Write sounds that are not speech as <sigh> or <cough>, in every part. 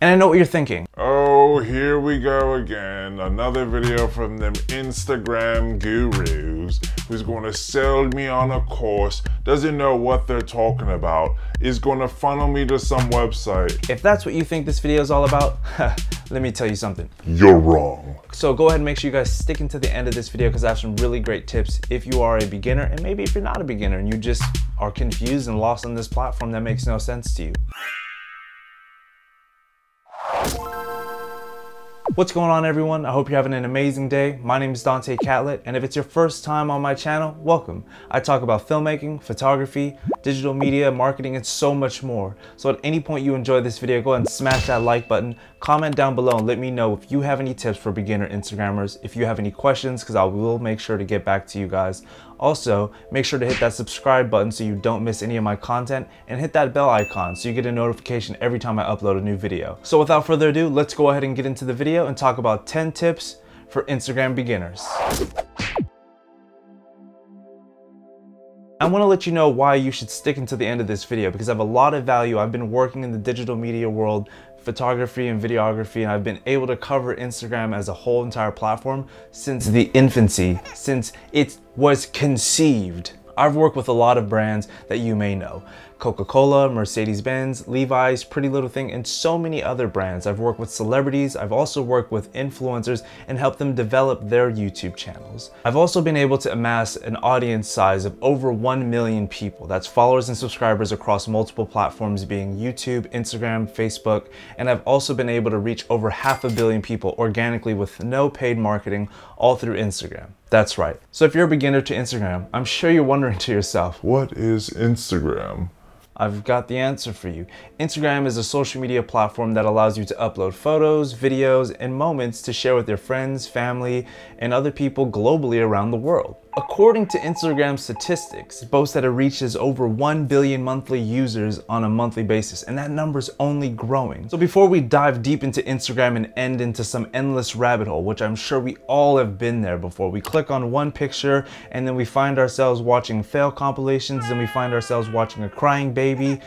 And I know what you're thinking. Oh, here we go again. Another video from them Instagram gurus who's going to sell me on a course, doesn't know what they're talking about, is going to funnel me to some website. If that's what you think this video is all about, <laughs> let me tell you something. You're wrong. So go ahead and make sure you guys stick into the end of this video because I have some really great tips if you are a beginner and maybe if you're not a beginner and you just are confused and lost on this platform that makes no sense to you. What's going on everyone? I hope you're having an amazing day. My name is Dontae Catlett and if it's your first time on my channel, welcome. I talk about filmmaking, photography, digital media, marketing, and so much more. So at any point you enjoy this video, go ahead and smash that like button, comment down below and let me know if you have any tips for beginner Instagrammers, if you have any questions, because I will make sure to get back to you guys. Also, make sure to hit that subscribe button so you don't miss any of my content and hit that bell icon so you get a notification every time I upload a new video. So without further ado, let's go ahead and get into the video and talk about 10 tips for Instagram beginners. I want to let you know why you should stick until the end of this video because I have a lot of value. I've been working in the digital media world, photography and videography, and I've been able to cover Instagram as a whole entire platform since the infancy, since it was conceived. I've worked with a lot of brands that you may know. Coca-Cola, Mercedes-Benz, Levi's, Pretty Little Thing, and so many other brands. I've worked with celebrities, I've also worked with influencers and helped them develop their YouTube channels. I've also been able to amass an audience size of over 1 million people. That's followers and subscribers across multiple platforms being YouTube, Instagram, Facebook, and I've also been able to reach over half a billion people organically with no paid marketing all through Instagram. That's right. So if you're a beginner to Instagram, I'm sure you're wondering to yourself, What is Instagram? I've got the answer for you. Instagram is a social media platform that allows you to upload photos, videos, and moments to share with your friends, family, and other people globally around the world. According to Instagram statistics, it boasts that it reaches over 1 billion monthly users on a monthly basis, and that number's only growing. So before we dive deep into Instagram and end into some endless rabbit hole, which I'm sure we all have been there before, we click on one picture and then we find ourselves watching fail compilations, then we find ourselves watching a crying baby,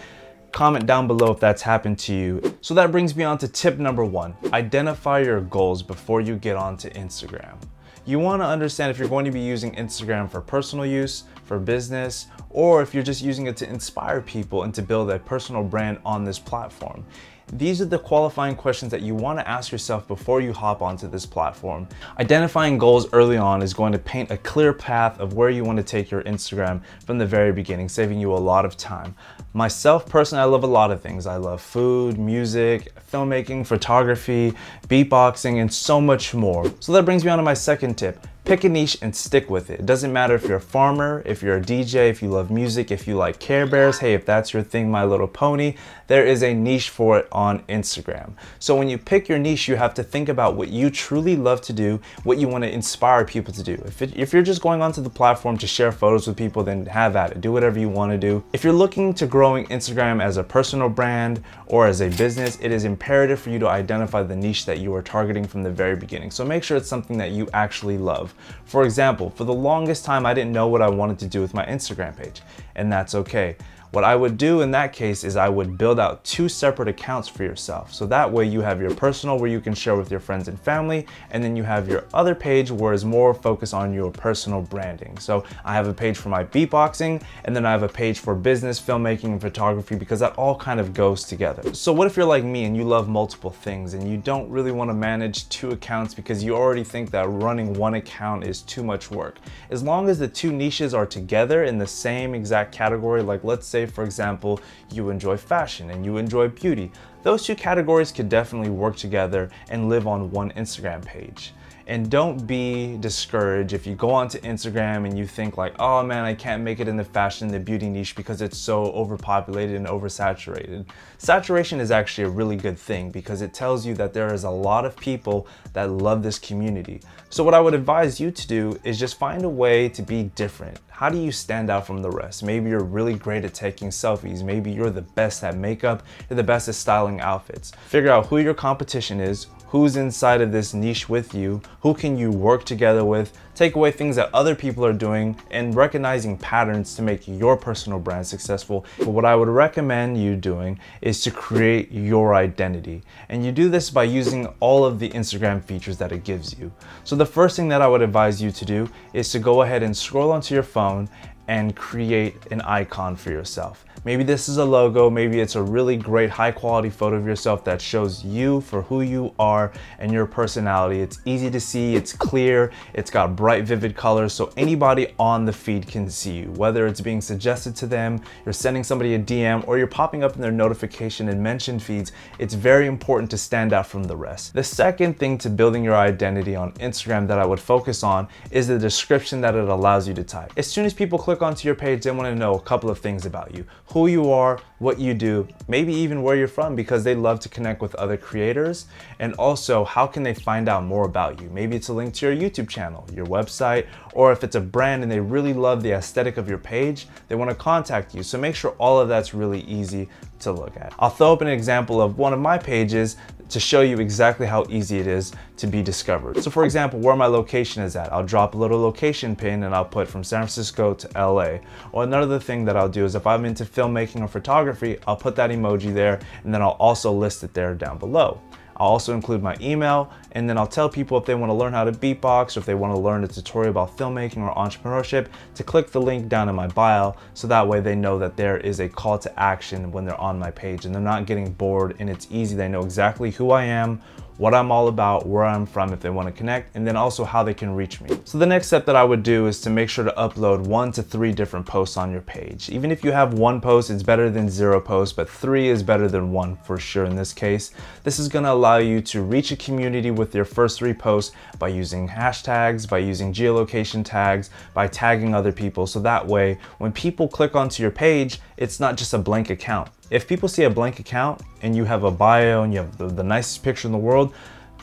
comment down below if that's happened to you. So that brings me on to tip number one, identify your goals before you get onto Instagram. You wanna understand if you're going to be using Instagram for personal use, for business, or if you're just using it to inspire people and to build a personal brand on this platform. These are the qualifying questions that you want to ask yourself before you hop onto this platform. Identifying goals early on is going to paint a clear path of where you want to take your Instagram from the very beginning, saving you a lot of time. Myself, personally, I love a lot of things. I love food, music, filmmaking, photography, beatboxing, and so much more. So that brings me on to my second tip. Pick a niche and stick with it. It doesn't matter if you're a farmer, if you're a DJ, if you love music, if you like Care Bears, hey, if that's your thing, My Little Pony, there is a niche for it on Instagram. So when you pick your niche, you have to think about what you truly love to do, what you want to inspire people to do. If, it, if you're just going onto the platform to share photos with people, then have at it. Do whatever you want to do. If you're looking to growing Instagram as a personal brand or as a business, it is imperative for you to identify the niche that you are targeting from the very beginning. So make sure it's something that you actually love. For example, for the longest time, I didn't know what I wanted to do with my Instagram page, and that's okay. What I would do in that case is I would build out two separate accounts for yourself. So that way you have your personal where you can share with your friends and family, and then you have your other page where it's more focused on your personal branding. So I have a page for my beatboxing, and then I have a page for business, filmmaking, and photography because that all kind of goes together. So what if you're like me and you love multiple things and you don't really want to manage two accounts because you already think that running one account is too much work? As long as the two niches are together in the same exact category, like let's say say, for example, you enjoy fashion and you enjoy beauty, those two categories could definitely work together and live on one Instagram page. And don't be discouraged if you go onto Instagram and you think like, oh man, I can't make it in the fashion, the beauty niche because it's so overpopulated and oversaturated. Saturation is actually a really good thing because it tells you that there is a lot of people that love this community. So what I would advise you to do is just find a way to be different. How do you stand out from the rest? Maybe you're really great at taking selfies. Maybe you're the best at makeup. You're the best at styling outfits. Figure out who your competition is, who's inside of this niche with you, who can you work together with, take away things that other people are doing, and recognizing patterns to make your personal brand successful. But what I would recommend you doing is to create your identity. And you do this by using all of the Instagram features that it gives you. So the first thing that I would advise you to do is to go ahead and scroll onto your phone and create an icon for yourself. Maybe this is a logo, maybe it's a really great high quality photo of yourself that shows you for who you are and your personality. It's easy to see, it's clear, it's got bright vivid colors so anybody on the feed can see you. Whether it's being suggested to them, you're sending somebody a DM, or you're popping up in their notification and mention feeds, it's very important to stand out from the rest. The second thing to building your identity on Instagram that I would focus on is the description that it allows you to type. As soon as people click onto your page, they wanna know a couple of things about you who you are, what you do, maybe even where you're from because they love to connect with other creators. And also, how can they find out more about you? Maybe it's a link to your YouTube channel, your website, or if it's a brand and they really love the aesthetic of your page, they want to contact you. So make sure all of that's really easy to look at. I'll throw up an example of one of my pages to show you exactly how easy it is to be discovered. So for example, where my location is at, I'll drop a little location pin and I'll put from San Francisco to LA. Or another thing that I'll do is if I'm into filmmaking or photography, I'll put that emoji there and then I'll also list it there down below. I'll also include my email and then I'll tell people if they want to learn how to beatbox or if they want to learn a tutorial about filmmaking or entrepreneurship to click the link down in my bio so that way they know that there is a call to action when they're on my page and they're not getting bored and it's easy. They know exactly who I am, what I'm all about, where I'm from if they want to connect, and then also how they can reach me. So the next step that I would do is to make sure to upload one to three different posts on your page. Even if you have one post, it's better than zero posts, but three is better than one for sure in this case. This is going to allow you to reach a community with your first three posts by using hashtags, by using geolocation tags, by tagging other people. So that way, when people click onto your page, it's not just a blank account. If people see a blank account and you have a bio and you have the, the nicest picture in the world,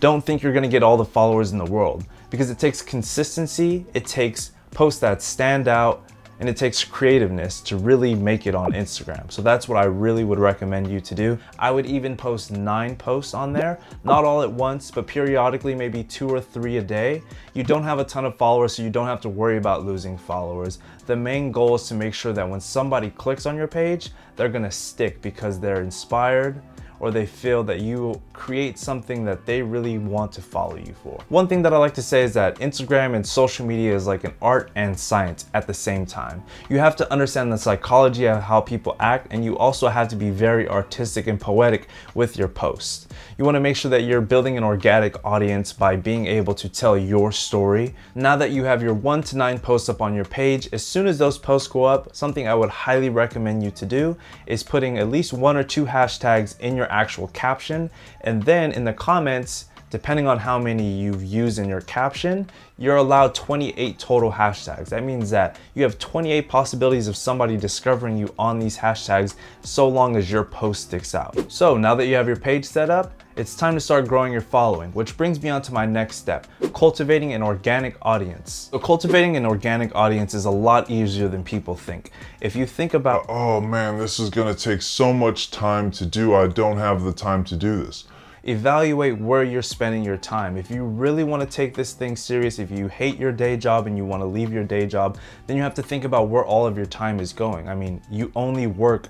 don't think you're gonna get all the followers in the world because it takes consistency, it takes posts that stand out, and it takes creativeness to really make it on Instagram. So that's what I really would recommend you to do. I would even post nine posts on there, not all at once, but periodically, maybe two or three a day. You don't have a ton of followers, so you don't have to worry about losing followers. The main goal is to make sure that when somebody clicks on your page, they're gonna stick because they're inspired, or they feel that you create something that they really want to follow you for. One thing that I like to say is that Instagram and social media is like an art and science at the same time. You have to understand the psychology of how people act and you also have to be very artistic and poetic with your posts. You want to make sure that you're building an organic audience by being able to tell your story. Now that you have your one to nine posts up on your page, as soon as those posts go up, something I would highly recommend you to do is putting at least one or two hashtags in your actual caption. And then in the comments, depending on how many you've used in your caption, you're allowed 28 total hashtags. That means that you have 28 possibilities of somebody discovering you on these hashtags so long as your post sticks out. So now that you have your page set up, it's time to start growing your following, which brings me on to my next step, cultivating an organic audience. So cultivating an organic audience is a lot easier than people think. If you think about, oh man, this is gonna take so much time to do, I don't have the time to do this evaluate where you're spending your time. If you really want to take this thing serious, if you hate your day job and you want to leave your day job, then you have to think about where all of your time is going. I mean, you only work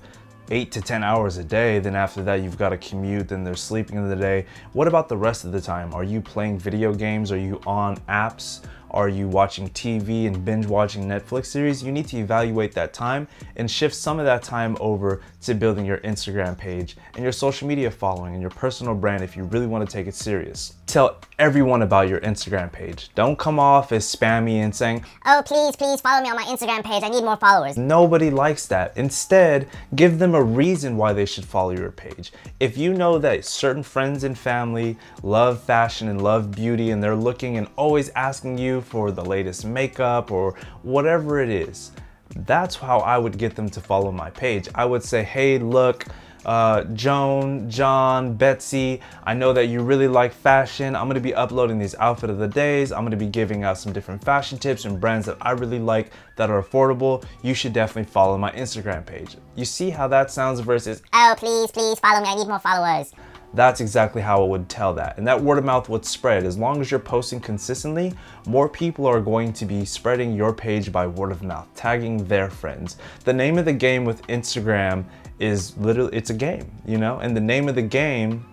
eight to 10 hours a day. Then after that, you've got to commute, then there's sleeping in the day. What about the rest of the time? Are you playing video games? Are you on apps? Are you watching TV and binge watching Netflix series? You need to evaluate that time and shift some of that time over to building your Instagram page and your social media following and your personal brand if you really want to take it serious. Tell everyone about your Instagram page. Don't come off as spammy and saying, Oh, please, please follow me on my Instagram page. I need more followers. Nobody likes that. Instead, give them a reason why they should follow your page. If you know that certain friends and family love fashion and love beauty and they're looking and always asking you for the latest makeup or whatever it is, that's how I would get them to follow my page. I would say, hey, look, uh, Joan, John, Betsy, I know that you really like fashion. I'm gonna be uploading these outfit of the days. I'm gonna be giving out some different fashion tips and brands that I really like that are affordable. You should definitely follow my Instagram page. You see how that sounds versus, Oh, please, please follow me. I need more followers. That's exactly how it would tell that. And that word of mouth would spread. As long as you're posting consistently, more people are going to be spreading your page by word of mouth, tagging their friends. The name of the game with Instagram is literally, it's a game, you know? And the name of the game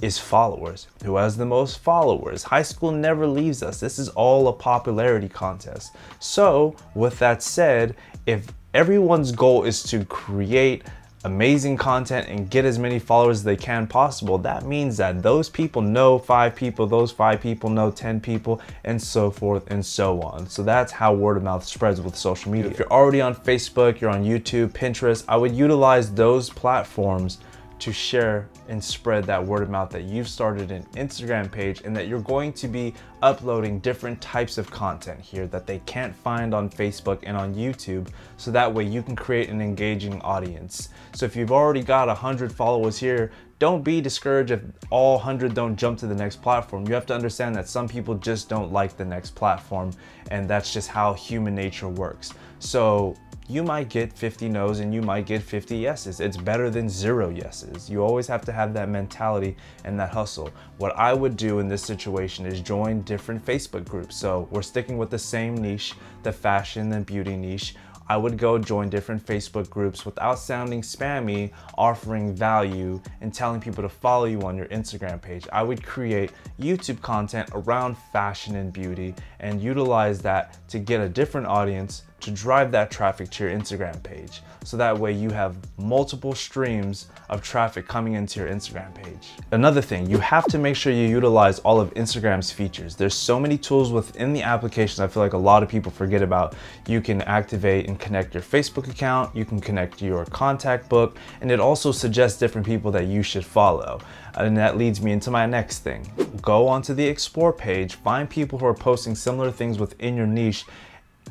is followers. Who has the most followers? High school never leaves us. This is all a popularity contest. So, with that said, if everyone's goal is to create amazing content and get as many followers as they can possible, that means that those people know five people, those five people know 10 people, and so forth and so on. So that's how word of mouth spreads with social media. If you're already on Facebook, you're on YouTube, Pinterest, I would utilize those platforms to share and spread that word of mouth that you've started an Instagram page and that you're going to be uploading different types of content here that they can't find on Facebook and on YouTube. So that way you can create an engaging audience. So if you've already got 100 followers here, don't be discouraged if all 100 don't jump to the next platform. You have to understand that some people just don't like the next platform, and that's just how human nature works. So you might get 50 no's and you might get 50 yeses. It's better than zero yeses. You always have to have that mentality and that hustle. What I would do in this situation is join different Facebook groups. So we're sticking with the same niche, the fashion and beauty niche. I would go join different Facebook groups without sounding spammy, offering value and telling people to follow you on your Instagram page. I would create YouTube content around fashion and beauty and utilize that to get a different audience to drive that traffic to your Instagram page. So that way you have multiple streams of traffic coming into your Instagram page. Another thing, you have to make sure you utilize all of Instagram's features. There's so many tools within the application I feel like a lot of people forget about. You can activate and connect your Facebook account, you can connect your contact book, and it also suggests different people that you should follow. And that leads me into my next thing. Go onto the explore page, find people who are posting similar things within your niche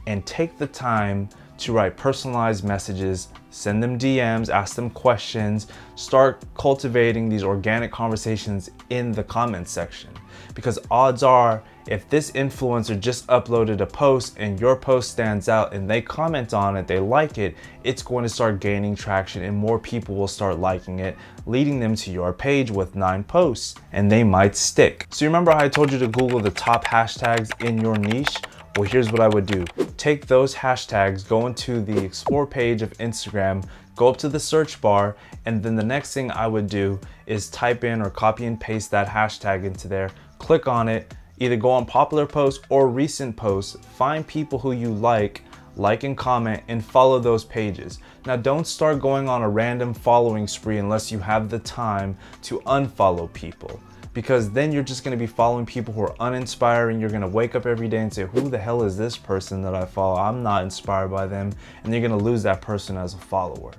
and take the time to write personalized messages, send them DMs, ask them questions, start cultivating these organic conversations in the comments section. Because odds are, if this influencer just uploaded a post and your post stands out and they comment on it, they like it, it's going to start gaining traction and more people will start liking it, leading them to your page with nine posts and they might stick. So remember how I told you to Google the top hashtags in your niche? Well, here's what I would do. Take those hashtags, go into the explore page of Instagram, go up to the search bar, and then the next thing I would do is type in or copy and paste that hashtag into there, click on it, either go on popular posts or recent posts, find people who you like, like and comment, and follow those pages. Now, don't start going on a random following spree unless you have the time to unfollow people because then you're just gonna be following people who are uninspiring. You're gonna wake up every day and say, Who the hell is this person that I follow? I'm not inspired by them. And you're gonna lose that person as a follower.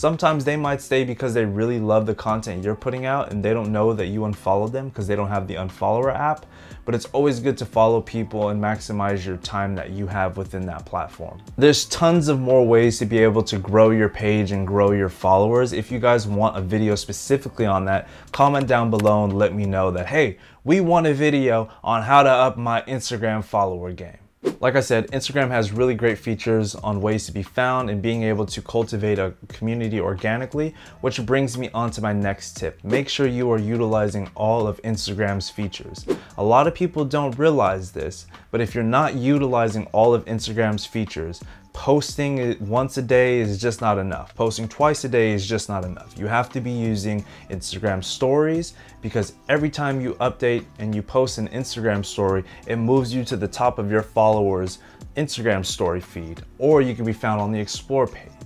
Sometimes they might stay because they really love the content you're putting out and they don't know that you unfollowed them because they don't have the unfollower app. But it's always good to follow people and maximize your time that you have within that platform. There's tons of more ways to be able to grow your page and grow your followers. If you guys want a video specifically on that, comment down below and let me know that, hey, we want a video on how to up my Instagram follower game. Like I said, Instagram has really great features on ways to be found and being able to cultivate a community organically, which brings me on to my next tip. Make sure you are utilizing all of Instagram's features. A lot of people don't realize this, but if you're not utilizing all of Instagram's features, posting once a day is just not enough. Posting twice a day is just not enough. You have to be using Instagram stories because every time you update and you post an Instagram story, it moves you to the top of your followers' Instagram story feed, or you can be found on the explore page.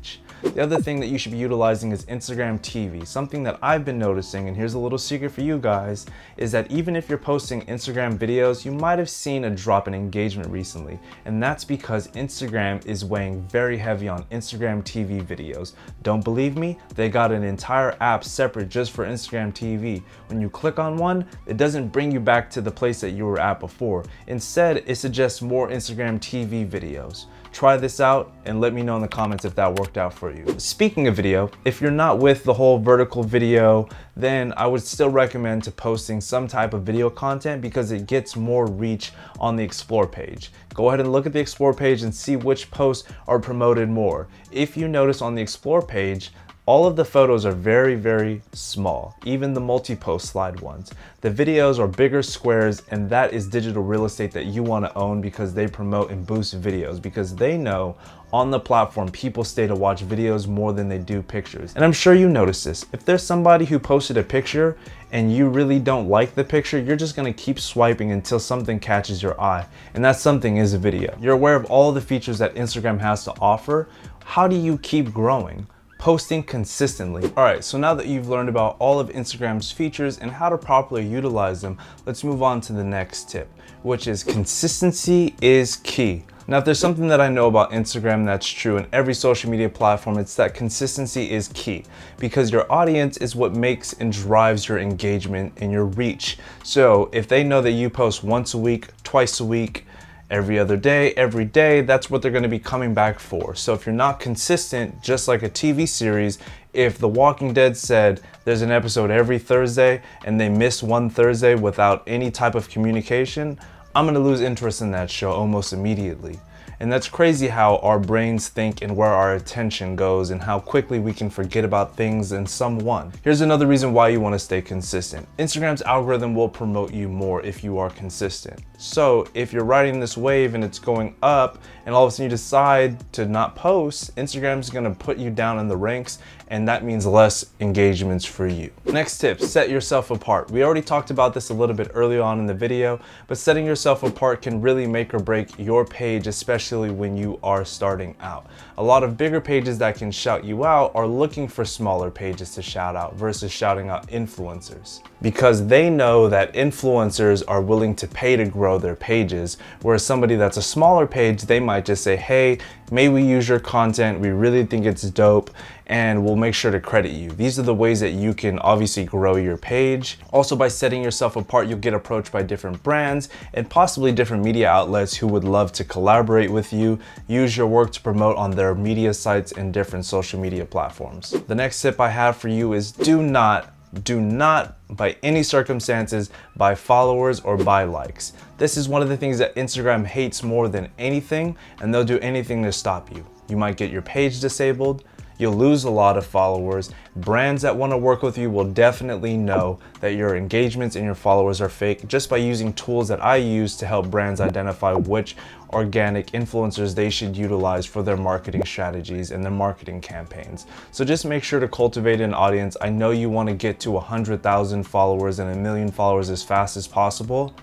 The other thing that you should be utilizing is Instagram TV. Something that I've been noticing, and here's a little secret for you guys, is that even if you're posting Instagram videos, you might have seen a drop in engagement recently. And that's because Instagram is weighing very heavy on Instagram TV videos. Don't believe me? They got an entire app separate just for Instagram TV. When you click on one, it doesn't bring you back to the place that you were at before. Instead, it suggests more Instagram TV videos. Try this out and let me know in the comments if that worked out for you. Speaking of video, if you're not with the whole vertical video, then I would still recommend to posting some type of video content because it gets more reach on the explore page. Go ahead and look at the explore page and see which posts are promoted more. If you notice on the explore page, all of the photos are very, very small, even the multi-post slide ones. The videos are bigger squares and that is digital real estate that you wanna own because they promote and boost videos because they know on the platform people stay to watch videos more than they do pictures. And I'm sure you notice this. If there's somebody who posted a picture and you really don't like the picture, you're just gonna keep swiping until something catches your eye. And that something is a video. You're aware of all the features that Instagram has to offer. How do you keep growing? Posting consistently. All right, so now that you've learned about all of Instagram's features and how to properly utilize them, let's move on to the next tip, which is consistency is key. Now, if there's something that I know about Instagram that's true in every social media platform, it's that consistency is key because your audience is what makes and drives your engagement and your reach. So if they know that you post once a week, twice a week, every other day, every day, that's what they're gonna be coming back for. So if you're not consistent, just like a TV series, if The Walking Dead said there's an episode every Thursday and they miss one Thursday without any type of communication, I'm gonna lose interest in that show almost immediately. And that's crazy how our brains think and where our attention goes and how quickly we can forget about things and someone. Here's another reason why you wanna stay consistent. Instagram's algorithm will promote you more if you are consistent. So if you're riding this wave and it's going up and all of a sudden you decide to not post, Instagram's gonna put you down in the ranks and that means less engagements for you. Next tip, set yourself apart. We already talked about this a little bit earlier on in the video, but setting yourself apart can really make or break your page, especially when you are starting out. A lot of bigger pages that can shout you out are looking for smaller pages to shout out versus shouting out influencers because they know that influencers are willing to pay to grow their pages, whereas somebody that's a smaller page, they might just say, hey, may we use your content, we really think it's dope, and we'll make sure to credit you. These are the ways that you can obviously grow your page. Also by setting yourself apart, you'll get approached by different brands and possibly different media outlets who would love to collaborate with you, use your work to promote on their media sites and different social media platforms. The next tip I have for you is do not do not by any circumstances buy followers or buy likes. This is one of the things that Instagram hates more than anything and they'll do anything to stop you. You might get your page disabled, you'll lose a lot of followers. Brands that want to work with you will definitely know that your engagements and your followers are fake just by using tools that I use to help brands identify which organic influencers they should utilize for their marketing strategies and their marketing campaigns. So just make sure to cultivate an audience. I know you want to get to 100,000 followers and a million followers as fast as possible.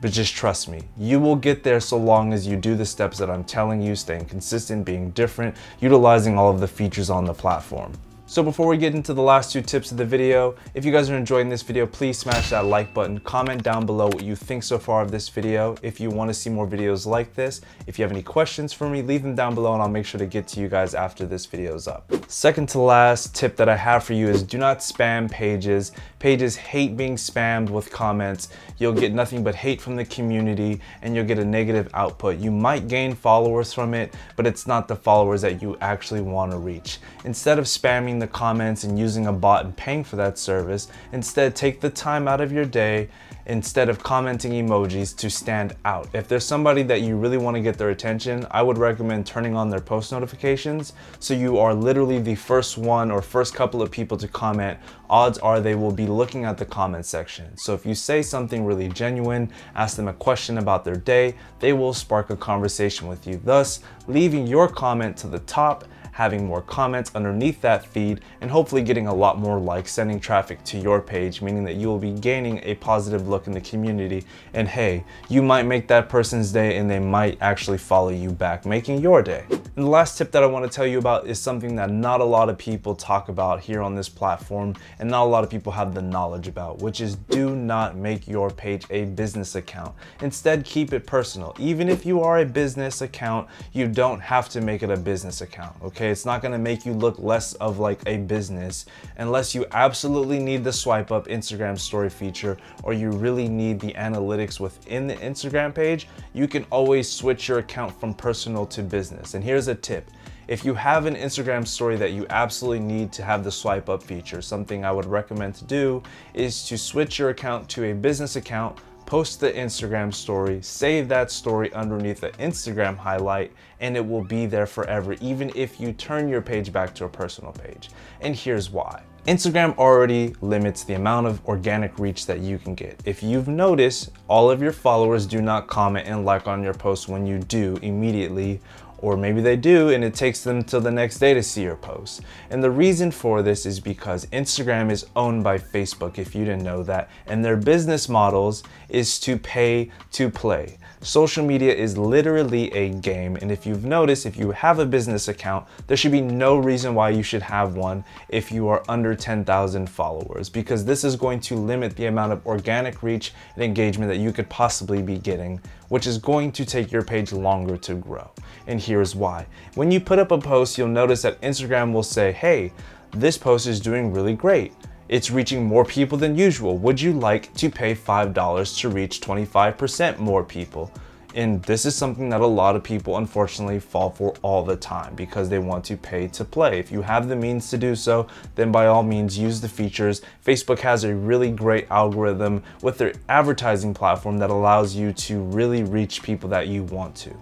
But just trust me, you will get there so long as you do the steps that I'm telling you, staying consistent, being different, utilizing all of the features on the platform. So before we get into the last two tips of the video, if you guys are enjoying this video, please smash that like button. Comment down below what you think so far of this video. If you want to see more videos like this, if you have any questions for me, leave them down below and I'll make sure to get to you guys after this video is up. Second to last tip that I have for you is do not spam pages. Pages hate being spammed with comments. You'll get nothing but hate from the community and you'll get a negative output. You might gain followers from it, but it's not the followers that you actually want to reach. Instead of spamming the comments and using a bot and paying for that service. Instead, take the time out of your day instead of commenting emojis to stand out. If there's somebody that you really want to get their attention, I would recommend turning on their post notifications so you are literally the first one or first couple of people to comment. Odds are they will be looking at the comment section. So if you say something really genuine, ask them a question about their day, they will spark a conversation with you, thus leaving your comment to the top having more comments underneath that feed, and hopefully getting a lot more likes, sending traffic to your page, meaning that you will be gaining a positive look in the community. And hey, you might make that person's day and they might actually follow you back, making your day. And the last tip that I want to tell you about is something that not a lot of people talk about here on this platform and not a lot of people have the knowledge about, which is do not make your page a business account. Instead, keep it personal. Even if you are a business account, you don't have to make it a business account, okay? It's not gonna make you look less of like a business unless you absolutely need the swipe up Instagram story feature or you really need the analytics within the Instagram page, you can always switch your account from personal to business. And here's a tip. If you have an Instagram story that you absolutely need to have the swipe up feature, something I would recommend to do is to switch your account to a business account, post the Instagram story, save that story underneath the Instagram highlight, and it will be there forever, even if you turn your page back to a personal page. And here's why. Instagram already limits the amount of organic reach that you can get. If you've noticed, all of your followers do not comment and like on your post when you do immediately or maybe they do and it takes them till the next day to see your post. And the reason for this is because Instagram is owned by Facebook, if you didn't know that, and their business models is to pay to play. Social media is literally a game, and if you've noticed, if you have a business account, there should be no reason why you should have one if you are under 10,000 followers, because this is going to limit the amount of organic reach and engagement that you could possibly be getting, which is going to take your page longer to grow. And here's why. When you put up a post, you'll notice that Instagram will say, hey, this post is doing really great. It's reaching more people than usual. Would you like to pay $5 to reach 25% more people? And this is something that a lot of people unfortunately fall for all the time because they want to pay to play. If you have the means to do so, then by all means use the features. Facebook has a really great algorithm with their advertising platform that allows you to really reach people that you want to.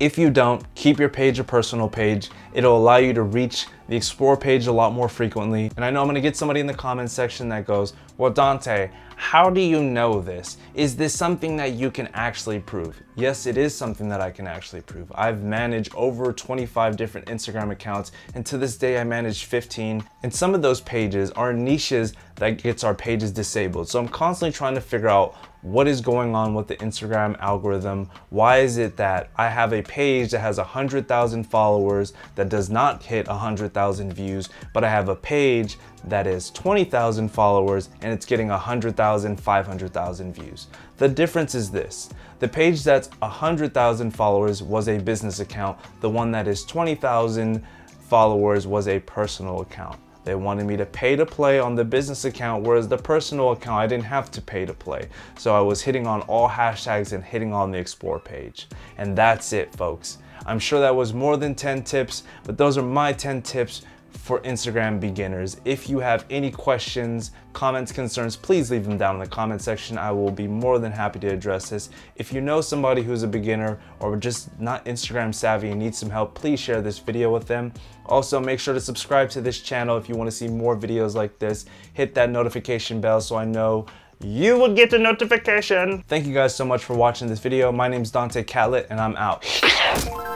If you don't, keep your page a personal page. It'll allow you to reach the explore page a lot more frequently. And I know I'm gonna get somebody in the comments section that goes, well, Dontae, how do you know this? Is this something that you can actually prove? Yes, it is something that I can actually prove. I've managed over 25 different Instagram accounts and to this day I manage 15 and some of those pages are niches that gets our pages disabled. So I'm constantly trying to figure out what is going on with the Instagram algorithm? Why is it that I have a page that has 100,000 followers that does not hit 100,000 views, but I have a page that is 20,000 followers and it's getting 100,000, 500,000 views. The difference is this. The page that's 100,000 followers was a business account. The one that is 20,000 followers was a personal account. They wanted me to pay to play on the business account, whereas the personal account, I didn't have to pay to play. So I was hitting on all hashtags and hitting on the explore page. And that's it, folks. I'm sure that was more than 10 tips, but those are my 10 tips for Instagram beginners. If you have any questions, comments, concerns, please leave them down in the comment section. I will be more than happy to address this. If you know somebody who's a beginner or just not Instagram savvy and needs some help, please share this video with them. Also, make sure to subscribe to this channel if you want to see more videos like this. Hit that notification bell so I know you will get a notification. Thank you guys so much for watching this video. My name is Dontae Catlett and I'm out.